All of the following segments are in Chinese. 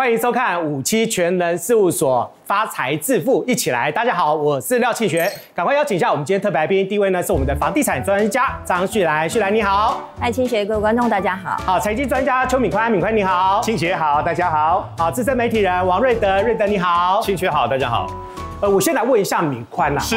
欢迎收看五七全能事务所发财致富一起来。大家好，我是廖庆学，赶快邀请一下我们今天特别来宾，第一位呢是我们的房地产专家张旭来，旭来你好。嗨，庆学各位观众大家好。好，财经专家邱敏宽，敏宽你好。庆学好，大家好。好，资深媒体人王瑞德，瑞德你好。庆学好，大家好。呃，我先来问一下敏宽呐，是。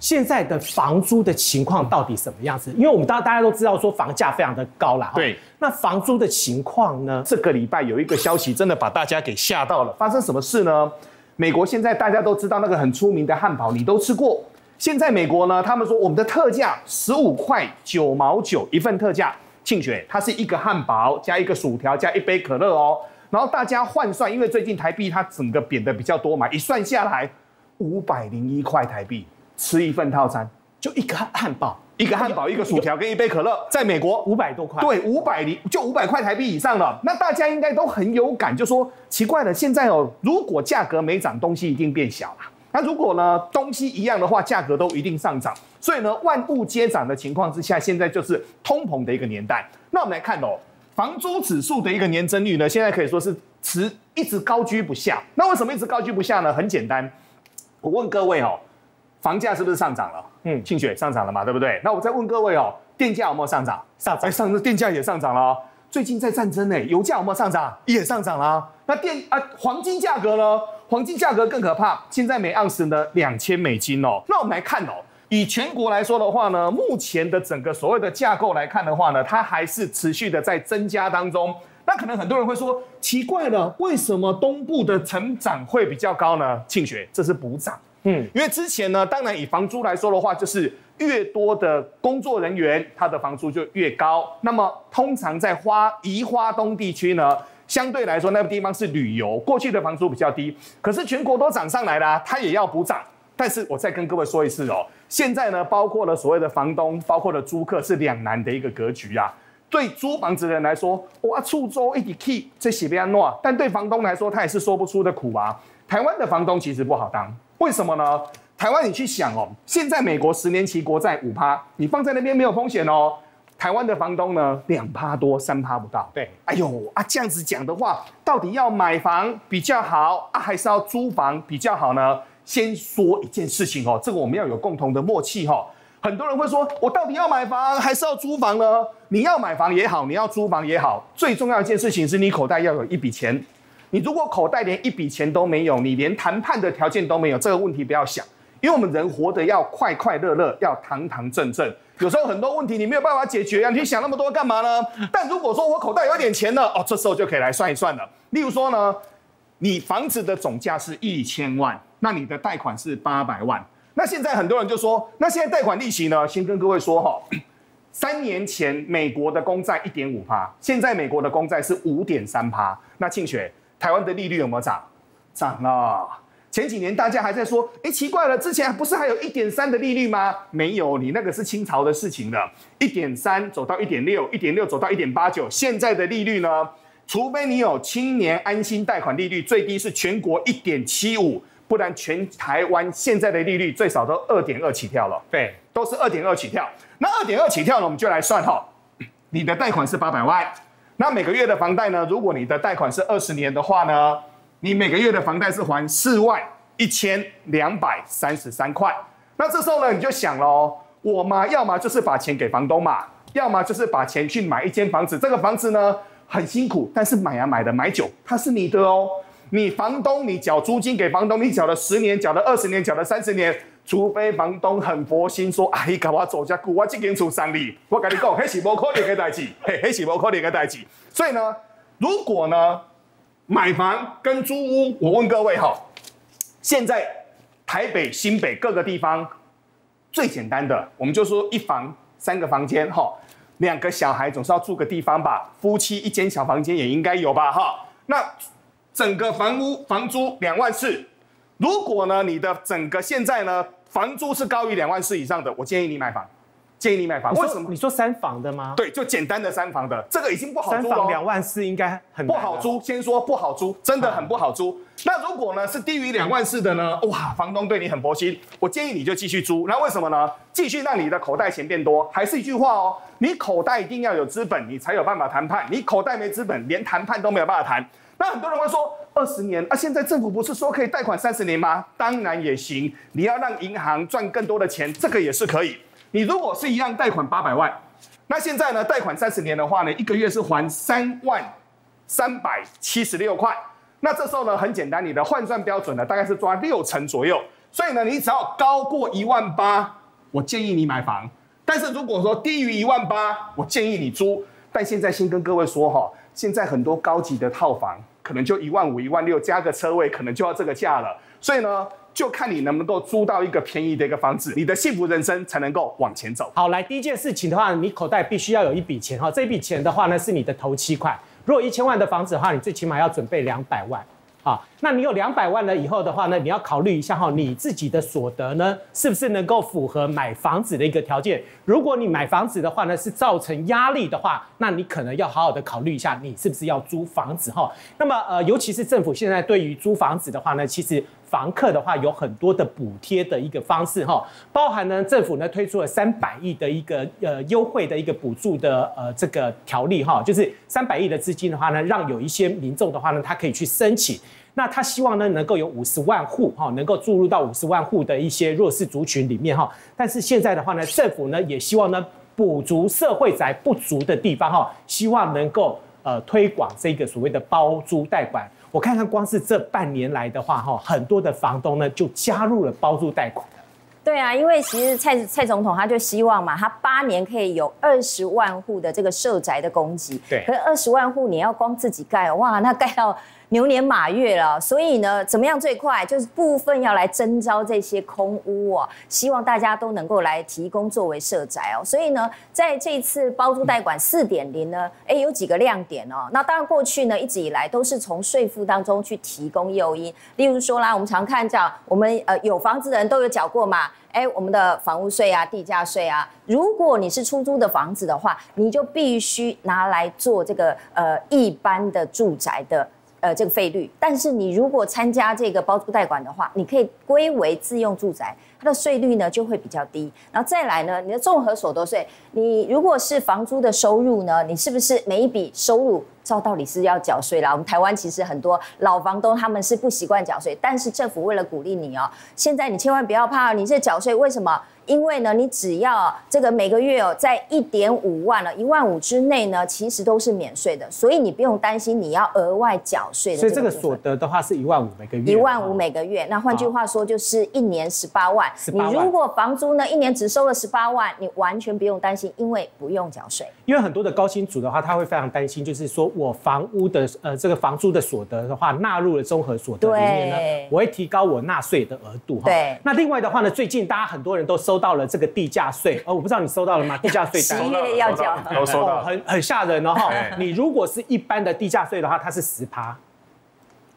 现在的房租的情况到底什么样子？因为我们大大家都知道说房价非常的高了，对。那房租的情况呢？这个礼拜有一个消息真的把大家给吓到了。发生什么事呢？美国现在大家都知道那个很出名的汉堡，你都吃过。现在美国呢，他们说我们的特价十五块九毛九一份特价，庆雪它是一个汉堡加一个薯条加一杯可乐哦。然后大家换算，因为最近台币它整个贬的比较多嘛，一算下来五百零一块台币。吃一份套餐，就一个汉堡，一个汉堡，一个薯条跟一杯可乐，在美国五百多块，对，五百零就五百块台币以上了。那大家应该都很有感，就说奇怪了，现在哦，如果价格没涨，东西一定变小了。那如果呢，东西一样的话，价格都一定上涨。所以呢，万物皆涨的情况之下，现在就是通膨的一个年代。那我们来看哦，房租指数的一个年增率呢，现在可以说是持一直高居不下。那为什么一直高居不下呢？很简单，我问各位哦。房价是不是上涨了？嗯，庆雪上涨了嘛，对不对？那我再问各位哦，电价有没有上涨？上涨，上电价也上涨了。最近在战争呢，油价有没有上涨？也上涨了。那电啊，黄金价格呢？黄金价格更可怕，现在每盎司呢两千美金哦。那我们来看哦，以全国来说的话呢，目前的整个所谓的架构来看的话呢，它还是持续的在增加当中。那可能很多人会说，奇怪了，为什么东部的成长会比较高呢？庆雪，这是补涨。嗯，因为之前呢，当然以房租来说的话，就是越多的工作人员，他的房租就越高。那么通常在花宜花东地区呢，相对来说那个地方是旅游，过去的房租比较低。可是全国都涨上来了，它也要补涨。但是我再跟各位说一次哦，现在呢，包括了所谓的房东，包括了租客，是两难的一个格局啊。对租房子的人来说，哇，出租一起 keep 这喜边诺，但对房东来说，他也是说不出的苦啊。台湾的房东其实不好当。为什么呢？台湾，你去想哦，现在美国十年期国债五趴，你放在那边没有风险哦。台湾的房东呢，两趴多，三趴不到。对，哎呦啊，这样子讲的话，到底要买房比较好啊，还是要租房比较好呢？先说一件事情哦，这个我们要有共同的默契哈。很多人会说，我到底要买房还是要租房呢？你要买房也好，你要租房也好，最重要一件事情是你口袋要有一笔钱。你如果口袋连一笔钱都没有，你连谈判的条件都没有，这个问题不要想，因为我们人活得要快快乐乐，要堂堂正正。有时候很多问题你没有办法解决啊，你想那么多干嘛呢？但如果说我口袋有点钱了，哦，这时候就可以来算一算了。例如说呢，你房子的总价是一千万，那你的贷款是八百万，那现在很多人就说，那现在贷款利息呢？先跟各位说哈，三年前美国的公债一点五趴，现在美国的公债是五点三趴，那庆雪。台湾的利率有没有涨？涨了。前几年大家还在说，哎，奇怪了，之前不是还有一点三的利率吗？没有，你那个是清朝的事情了。一点三走到一点六，一点六走到一点八九。现在的利率呢？除非你有青年安心贷款利率，最低是全国一点七五，不然全台湾现在的利率最少都二点二起跳了。对，都是二点二起跳。那二点二起跳呢？我们就来算哈，你的贷款是八百万。那每个月的房贷呢？如果你的贷款是二十年的话呢，你每个月的房贷是还四万一千两百三十三块。那这时候呢，你就想喽，我嘛，要么就是把钱给房东嘛，要么就是把钱去买一间房子。这个房子呢，很辛苦，但是买啊买的买久，它是你的哦。你房东，你缴租金给房东，你缴了十年，缴了二十年，缴了三十年。除非房东很佛心，说阿姨给我做家雇，我这间厝三里，我跟你讲，那是不可能的代志，嘿，那是不可能的代志。所以呢，如果呢买房跟租屋，我问各位哈，现在台北、新北各个地方最简单的，我们就说一房三个房间哈，两个小孩总是要住个地方吧，夫妻一间小房间也应该有吧哈。那整个房屋房租两万四，如果呢你的整个现在呢？房租是高于两万四以上的，我建议你买房。建议你买房，为什么？你说三房的吗？对，就简单的三房的，这个已经不好租了。三房两万四应该很不好租。先说不好租，真的很不好租。那如果呢是低于两万四的呢？哇，房东对你很佛心，我建议你就继续租。那为什么呢？继续让你的口袋钱变多。还是一句话哦，你口袋一定要有资本，你才有办法谈判。你口袋没资本，连谈判都没有办法谈。那很多人会说，二十年啊，现在政府不是说可以贷款三十年吗？当然也行。你要让银行赚更多的钱，这个也是可以。你如果是一样贷款八百万，那现在呢，贷款三十年的话呢，一个月是还三万三百七十六块。那这时候呢，很简单，你的换算标准呢，大概是抓六成左右。所以呢，你只要高过一万八，我建议你买房；但是如果说低于一万八，我建议你租。但现在先跟各位说哈，现在很多高级的套房。可能就一万五、一万六，加个车位，可能就要这个价了。所以呢，就看你能不能够租到一个便宜的一个房子，你的幸福人生才能够往前走。好，来第一件事情的话，你口袋必须要有一笔钱哈。这笔钱的话呢，是你的头七块。如果一千万的房子的话，你最起码要准备两百万。啊，那你有两百万了以后的话呢，你要考虑一下哈，你自己的所得呢，是不是能够符合买房子的一个条件？如果你买房子的话呢，是造成压力的话，那你可能要好好的考虑一下，你是不是要租房子哈？那么呃，尤其是政府现在对于租房子的话呢，其实房客的话有很多的补贴的一个方式哈，包含呢政府呢推出了三百亿的一个呃优惠的一个补助的呃这个条例哈，就是三百亿的资金的话呢，让有一些民众的话呢，他可以去申请。那他希望呢，能够有五十万户哈，能够注入到五十万户的一些弱势族群里面哈。但是现在的话呢，政府呢也希望呢补足社会宅不足的地方哈，希望能够呃推广这个所谓的包租代管。我看看光是这半年来的话哈，很多的房东呢就加入了包租贷款。对啊，因为其实蔡蔡总统他就希望嘛，他八年可以有二十万户的这个社宅的供给。对。可是二十万户你要光自己盖哇，那盖到。牛年马月了，所以呢，怎么样最快？就是部分要来征招这些空屋哦，希望大家都能够来提供作为社宅哦。所以呢，在这次包租代管四点零呢，哎，有几个亮点哦。那当然过去呢，一直以来都是从税负当中去提供诱因，例如说啦，我们常看到我们呃有房子的人都有缴过嘛，哎，我们的房屋税啊、地价税啊。如果你是出租的房子的话，你就必须拿来做这个呃一般的住宅的。呃，这个费率，但是你如果参加这个包租代管的话，你可以归为自用住宅，它的税率呢就会比较低。然后再来呢，你的综合所得税，你如果是房租的收入呢，你是不是每一笔收入照道理是要缴税啦？我们台湾其实很多老房东他们是不习惯缴税，但是政府为了鼓励你哦，现在你千万不要怕，你是缴税，为什么？因为呢，你只要这个每个月哦，在一点五万了，一万五之内呢，其实都是免税的，所以你不用担心你要额外缴税的。所以这个所得的话是一万五每个月。一万五每个月，那换句话说就是一年十八万。你如果房租呢一年只收了十八万，你完全不用担心，因为不用缴税。因为很多的高薪族的话，他会非常担心，就是说我房屋的呃这个房租的所得的话纳入了综合所得里面呢，我会提高我纳税的额度哈。对。那另外的话呢，最近大家很多人都收到了这个地价。价 税哦，我不知道你收到了吗？地价税单七月要交，都收到，很很吓人哦哈。你如果是一般的地价税的话，它是十趴，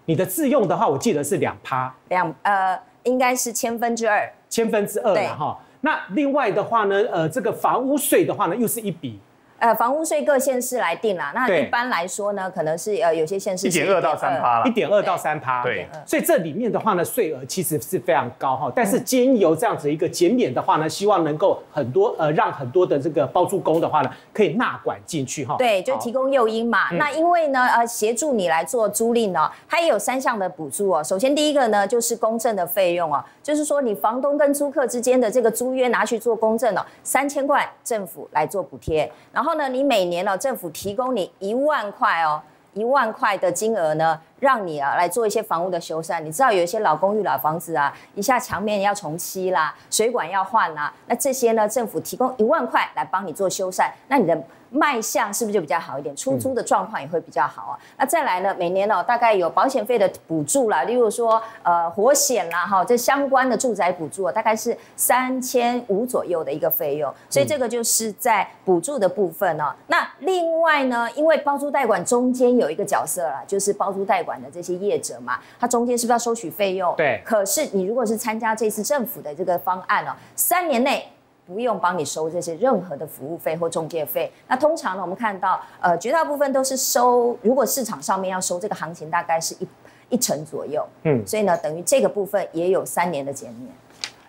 你的自用的话，我记得是两趴，两呃，应该是千分之二，千分之二了哈。那另外的话呢，呃，这个房屋税的话呢，又是一笔。呃，房屋税各县市来定啦。那一般来说呢，可能是呃有些县市一点二到三趴一点二到三趴。对，所以这里面的话呢，税额其实是非常高哈。但是经由这样子一个减免的话呢，希望能够很多呃让很多的这个包租公的话呢，可以纳管进去哈。对，就提供诱因嘛。那因为呢，呃，协助你来做租赁呢，它也有三项的补助哦。首先第一个呢，就是公证的费用哦，就是说你房东跟租客之间的这个租约拿去做公证哦，三千块政府来做补贴，然后。那，你每年呢，政府提供你一万块哦，一万块的金额呢，让你啊来做一些房屋的修缮。你知道有一些老公寓、老房子啊，一下墙面要重漆啦，水管要换啦，那这些呢，政府提供一万块来帮你做修缮，那你的。卖相是不是就比较好一点？出租的状况也会比较好啊。那再来呢？每年呢，大概有保险费的补助啦，例如说呃火险啦，哈，这相关的住宅补助啊，大概是三千五左右的一个费用。所以这个就是在补助的部分哦。那另外呢，因为包租代管中间有一个角色啦，就是包租代管的这些业者嘛，他中间是不是要收取费用？对。可是你如果是参加这次政府的这个方案哦，三年内。不用帮你收这些任何的服务费或中介费。那通常呢，我们看到，呃，绝大部分都是收。如果市场上面要收这个行情，大概是一一成左右。嗯，所以呢，等于这个部分也有三年的减免。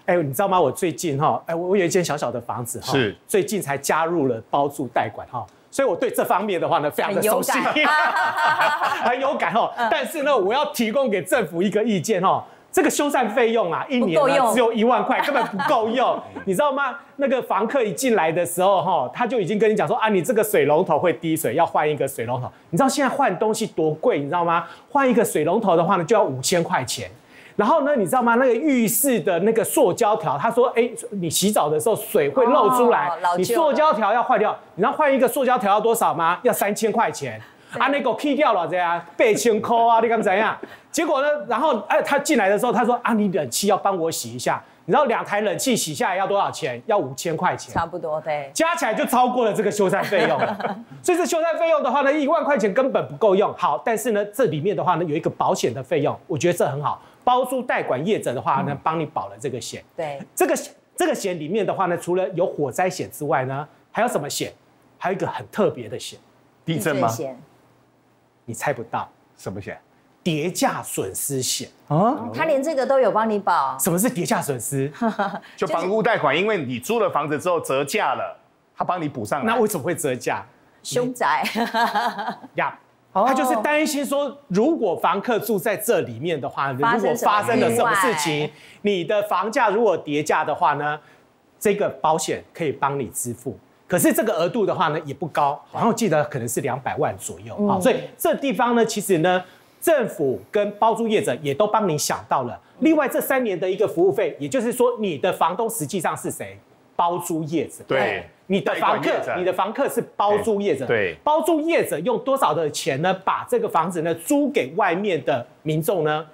哎，你知道吗？我最近哈，哎，我我有一间小小的房子哈，是最近才加入了包住代管哈。所以我对这方面的话呢，非常的熟悉，很有感哦。但是呢，我要提供给政府一个意见哦。这个修缮费用啊，一年呢只有一万块，根本不够用，你知道吗？那个房客一进来的时候，哈，他就已经跟你讲说啊，你这个水龙头会滴水，要换一个水龙头。你知道现在换东西多贵，你知道吗？换一个水龙头的话呢，就要五千块钱。然后呢，你知道吗？那个浴室的那个塑胶条，他说，哎，你洗澡的时候水会漏出来哦，你塑胶条要坏掉，你知道换一个塑胶条要多少吗？要三千块钱。啊，那个 key 掉了这样，八千块啊，你敢怎样？结果呢，然后哎，他进来的时候，他说啊，你冷气要帮我洗一下，你知道两台冷气洗下来要多少钱？要五千块钱。差不多对。加起来就超过了这个修缮费用了，所以这修缮费用的话呢，一万块钱根本不够用。好，但是呢，这里面的话呢，有一个保险的费用，我觉得这很好。包租代管业者的话呢，帮你保了这个险。对，这个这个险里面的话呢，除了有火灾险之外呢，还有什么险？还有一个很特别的险，地震吗？险你猜不到，什么险跌价损失险。啊？他连这个都有帮你保，什么是叠价损失？就房屋贷款，因为你租了房子之后折价了，他帮你补上来。那为什么会折价？凶宅呀，哦他就是担心说，如果房客住在这里面的话，如果发生了什么事情，你的房价如果跌价的话呢，这个保险可以帮你支付。可是这个额度的话呢，也不高，好像我记得可能是两百万左右嗯啊。所以这地方呢，其实呢，政府跟包租业者也都帮你想到了。另外这三年的一个服务费，也就是说，你的房东实际上是谁？包租业者。对你的房客你的房客是包租业者，对包租业者用多少的钱呢，把这个房子呢租给外面的民众呢？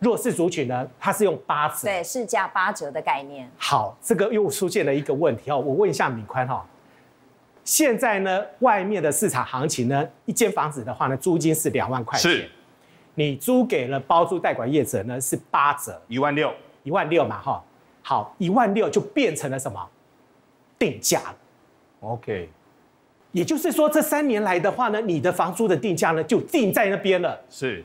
弱势族群呢，它是用八折。对市价八折的概念，好，这个又出现了一个问题哦，我问一下敏宽哈，现在呢，外面的市场行情呢，一间房子的话呢，租金是两万块钱，是你租给了包租代管业者呢是八折，一万六，一万六嘛哈，好，一万六就变成了什么？定价了。OK，也就是说，这三年来的话呢，你的房租的定价呢就定在那边了。是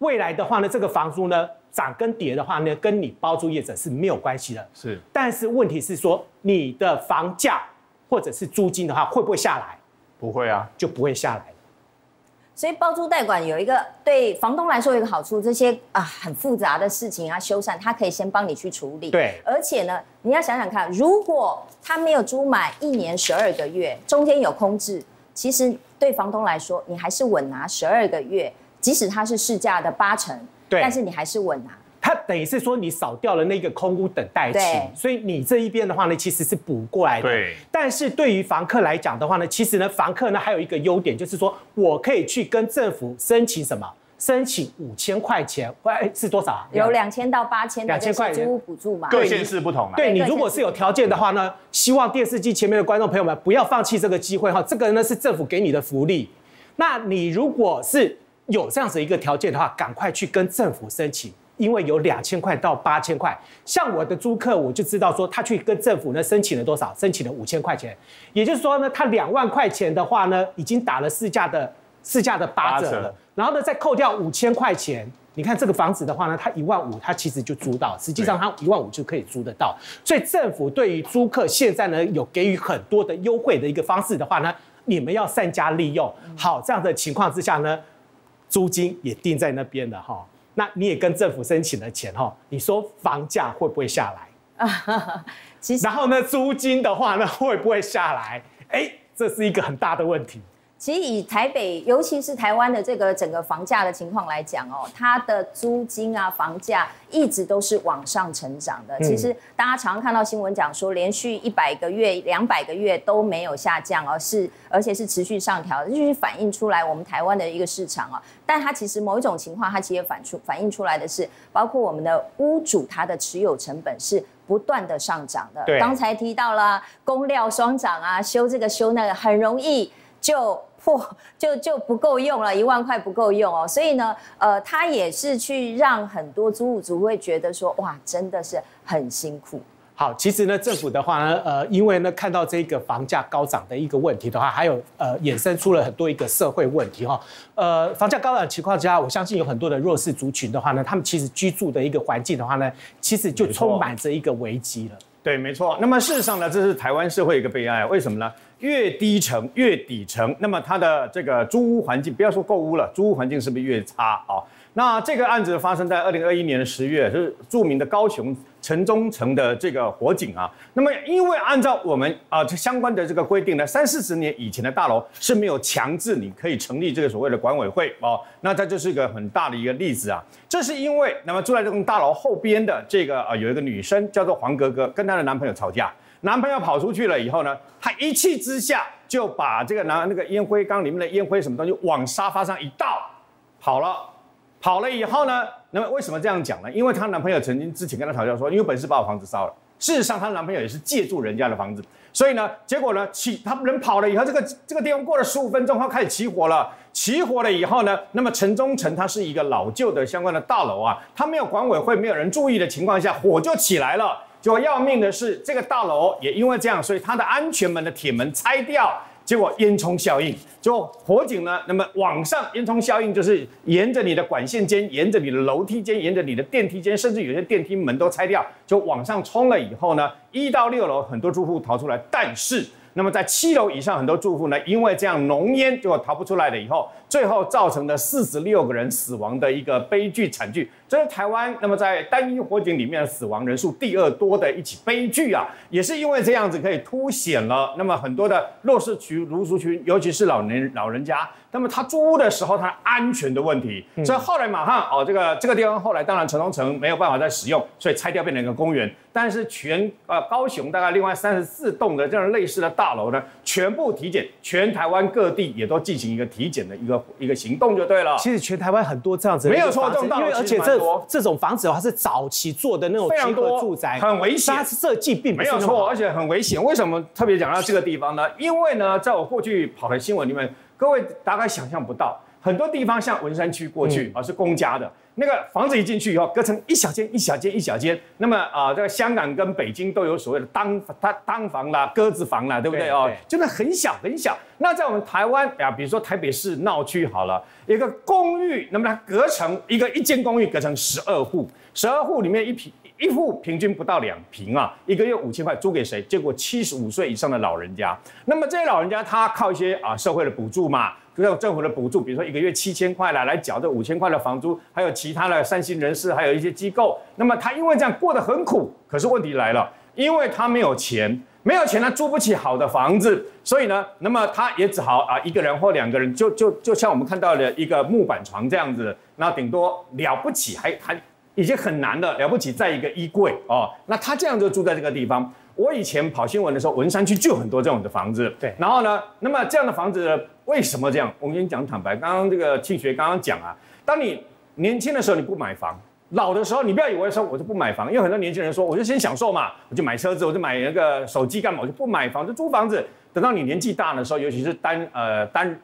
未来的话呢，这个房租呢涨跟跌的话呢，跟你包租业者是没有关系的。是，但是问题是说，你的房价或者是租金的话，会不会下来？不会啊，就不会下来了。所以包租代管有一个对房东来说有一个好处，这些啊很复杂的事情啊修缮，他可以先帮你去处理。对而且呢，你要想想看，如果他没有租满一年十二个月，中间有空置，其实对房东来说，你还是稳拿十二个月，即使它是市价的八成，对但是你还是稳拿。它等于是说你少掉了那个空屋等待期，所以你这一边的话呢，其实是补过来的。对。但是对于房客来讲的话呢，其实呢，房客呢还有一个优点，就是说我可以去跟政府申请什么？申请五千块钱，哎，是多少啊？有两千到八千的2000块钱就是租屋补助嘛。各县市不同啊。对你如果是有条件的话呢，希望电视机前面的观众朋友们不要放弃这个机会哈，这个呢是政府给你的福利。那你如果是有这样子一个条件的话，赶快去跟政府申请，因为有两千块到八千块。像我的租客，我就知道说他去跟政府呢申请了多少，申请了五千块钱，也就是说呢，他两万块钱的话呢，已经打了市价的市价的八折了。然后呢，再扣掉五千块钱，你看这个房子的话呢，它一万五，它其实就租到，实际上它一万五就可以租得到。所以政府对于租客现在呢有给予很多的优惠的一个方式的话呢，你们要善加利用。好，这样的情况之下呢，租金也定在那边了哈。那你也跟政府申请了钱哈，你说房价会不会下来？其实然后呢，租金的话呢会不会下来？哎，这是一个很大的问题。其实以台北，尤其是台湾的这个整个房价的情况来讲哦，它的租金啊、房价一直都是往上成长的。其实大家常常看到新闻讲说，连续一百个月、两百个月都没有下降而，是而且是持续上调，这就是反映出来我们台湾的一个市场啊。但它其实某一种情况，它其实也反出反映出来的是，包括我们的屋主他的持有成本是。不断的上涨的，对刚才提到了工料双涨啊，修这个修那个，很容易就破就就不够用了，一万块不够用哦，所以呢，呃，他也是去让很多租户族会觉得说，哇，真的是很辛苦。好，其实呢，政府的话呢，呃，因为呢看到这个房价高涨的一个问题的话，还有呃衍生出了很多一个社会问题哈。呃，房价高涨的情况下，我相信有很多的弱势族群的话呢，他们其实居住的一个环境的话呢，其实就充满着一个危机了。对，没错。那么事实上呢，这是台湾社会一个悲哀，为什么呢？越低层越底层，那么它的这个租屋环境，不要说购屋了，租屋环境是不是越差啊？那这个案子发生在二零二一年的十月，是著名的高雄城中城的这个火警啊。那么因为按照我们啊这相关的这个规定呢，三四十年以前的大楼是没有强制你可以成立这个所谓的管委会哦。那这就是一个很大的一个例子啊。这是因为那么住在这栋大楼后边的这个啊有一个女生叫做黄格格，跟她的男朋友吵架，男朋友跑出去了以后呢，她一气之下就把这个拿那个烟灰缸里面的烟灰什么东西往沙发上一倒，跑了。跑了以后呢？那么为什么这样讲呢？因为她男朋友曾经之前跟她吵架说，你有本事把我房子烧了。事实上，她男朋友也是借住人家的房子，所以呢，结果呢，起他人跑了以后，这个这个地方过了十五分钟，他开始起火了。起火了以后呢，那么城中城它是一个老旧的相关的大楼啊，它没有管委会，没有人注意的情况下，火就起来了。结果要命的是，这个大楼也因为这样，所以它的安全门的铁门拆掉。结果烟囱效应，就火警呢，那么往上烟囱效应就是沿着你的管线间，沿着你的楼梯间，沿着你的电梯间，甚至有些电梯门都拆掉，就往上冲了以后呢，一到六楼很多住户逃出来，但是。那么在七楼以上很多住户呢，因为这样浓烟就逃不出来了，以后最后造成了四十六个人死亡的一个悲剧惨剧，这是台湾那么在单一火警里面死亡人数第二多的一起悲剧啊，也是因为这样子可以凸显了那么很多的弱势群、如族群，尤其是老年老人家。那么他租屋的时候，他安全的问题，所以后来马上哦，这个这个地方后来当然城中城没有办法再使用，所以拆掉变成一个公园。但是全呃高雄大概另外三十四栋的这样类似的大楼呢，全部体检，全台湾各地也都进行一个体检的一个一个行动就对了。其实全台湾很多这样子没有错，这种因为而且这这种房子的话是早期做的那种集合住宅，很危险，它设计并没有错，而且很危险。为什么特别讲到这个地方呢？因为呢，在我过去跑的新闻里面。各位大概想象不到，很多地方像文山区过去啊是公家的，那个房子一进去以后，隔成一小间一小间一小间。那么啊，这个香港跟北京都有所谓的单单单房啦、鸽子房啦，对不对哦？真的很小很小。那在我们台湾呀，比如说台北市闹区好了，一个公寓，那么它隔成一个一间公寓隔成十二户，十二户里面一平。一户平均不到两平啊，一个月五千块租给谁？结果七十五岁以上的老人家。那么这些老人家他靠一些啊社会的补助嘛，就有政府的补助，比如说一个月七千块来来缴这五千块的房租，还有其他的善心人士，还有一些机构。那么他因为这样过得很苦，可是问题来了，因为他没有钱，没有钱他租不起好的房子，所以呢，那么他也只好啊一个人或两个人，就就就像我们看到的一个木板床这样子，那顶多了不起还还。已经很难的了不起，在一个衣柜哦，那他这样就住在这个地方。我以前跑新闻的时候，文山区就有很多这种的房子。对，然后呢，那么这样的房子为什么这样？我跟你讲坦白，刚刚这个庆学刚刚讲啊，当你年轻的时候你不买房，老的时候你不要以为说我就不买房，因为很多年轻人说我就先享受嘛，我就买车子，我就买那个手机干嘛，我就不买房，就租房子。等到你年纪大的时候，尤其是单呃单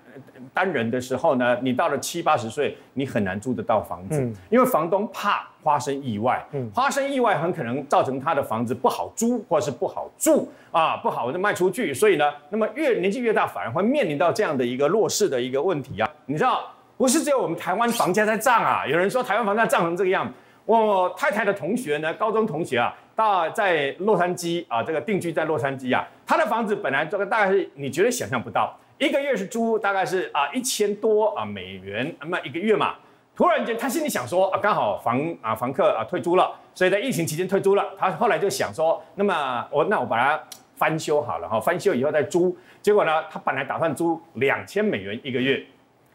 单人的时候呢，你到了七八十岁，你很难租得到房子，因为房东怕发生意外，发生意外很可能造成他的房子不好租或是不好住啊，不好就卖出去，所以呢，那么越年纪越大，反而会面临到这样的一个弱势的一个问题啊。你知道，不是只有我们台湾房价在涨啊，有人说台湾房价涨成这个样，我太太的同学呢，高中同学啊。到在洛杉矶啊，这个定居在洛杉矶啊，他的房子本来这个大概是你绝对想象不到，一个月是租大概是啊一千多啊美元，那么一个月嘛，突然间他心里想说啊，刚好房啊房客啊退租了，所以在疫情期间退租了，他后来就想说，那么我那我把它翻修好了哈，翻修以后再租，结果呢，他本来打算租两千美元一个月，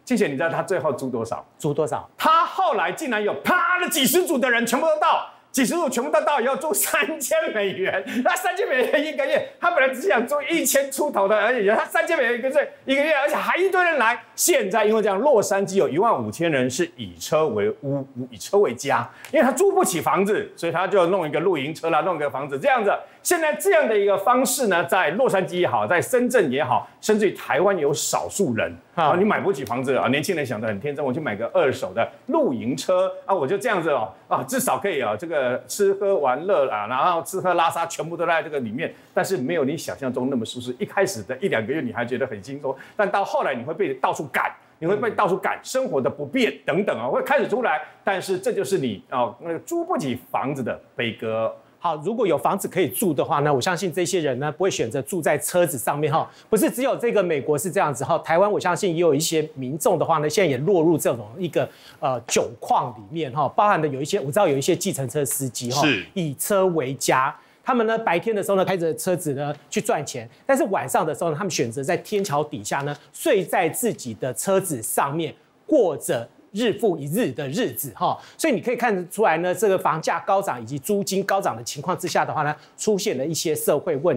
谢谢，你知道他最后租多少？租多少？他后来竟然有啪的几十组的人全部都到。几十户全部都到以后租三千美元，那三千美元一个月，他本来只想租一千出头的而已，他三千美元一个月一个月，而且还一堆人来。现在因为这样，洛杉矶有一万五千人是以车为屋，以车为家，因为他租不起房子，所以他就弄一个露营车啦，弄个房子这样子。现在这样的一个方式呢，在洛杉矶也好，在深圳也好，甚至于台湾有少数人。啊，你买不起房子啊？年轻人想的很天真，我去买个二手的露营车啊，我就这样子哦，啊，至少可以啊，这个吃喝玩乐啊，然后吃喝拉撒全部都在这个里面，但是没有你想象中那么舒适。一开始的一两个月你还觉得很轻松，但到后来你会被到处赶，你会被到处赶，生活的不便等等啊，会开始出来。但是这就是你啊，那个租不起房子的悲歌。好，如果有房子可以住的话呢，我相信这些人呢不会选择住在车子上面哈。不是只有这个美国是这样子哈，台湾我相信也有一些民众的话呢，现在也落入这种一个呃窘况里面哈，包含的有一些我知道有一些计程车司机哈，以车为家。他们呢，白天的时候呢，开着车子呢去赚钱，但是晚上的时候呢，他们选择在天桥底下呢，睡在自己的车子上面，过着日复一日的日子哈。所以你可以看得出来呢，这个房价高涨以及租金高涨的情况之下的话呢，出现了一些社会问题。